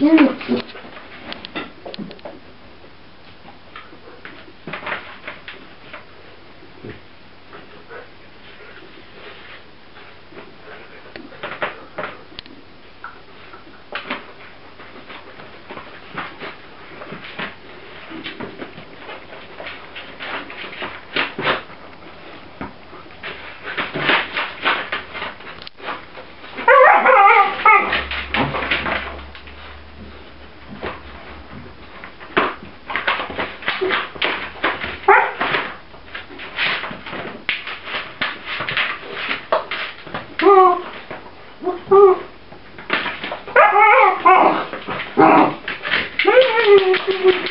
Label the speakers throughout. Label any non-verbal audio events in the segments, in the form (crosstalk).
Speaker 1: やる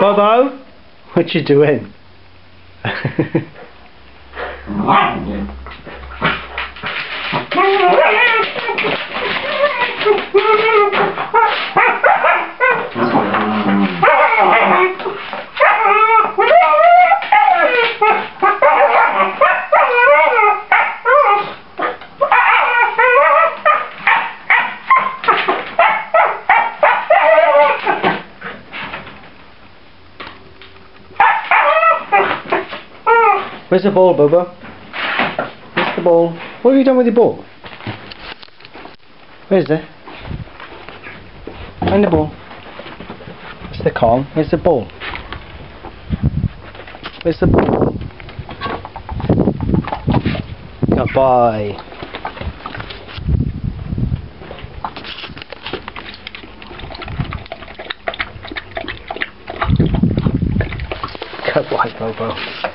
Speaker 1: Bobo, what you doing? Where's the ball, Bobo? Where's the ball? What have you done with your ball? Where's it? Find the ball. Where's the Kong? Where's the ball? Where's the ball? Goodbye. Goodbye, Bobo.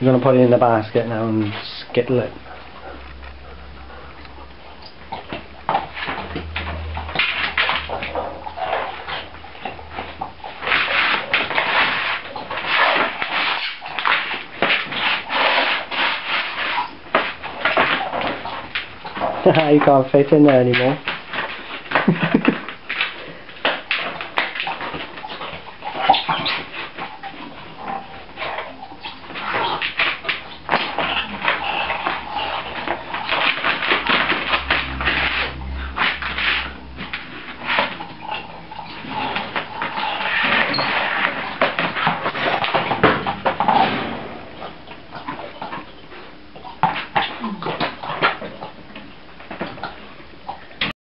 Speaker 1: You're gonna put it in the basket now and skittle it. (laughs) you can't fit in there anymore. (laughs)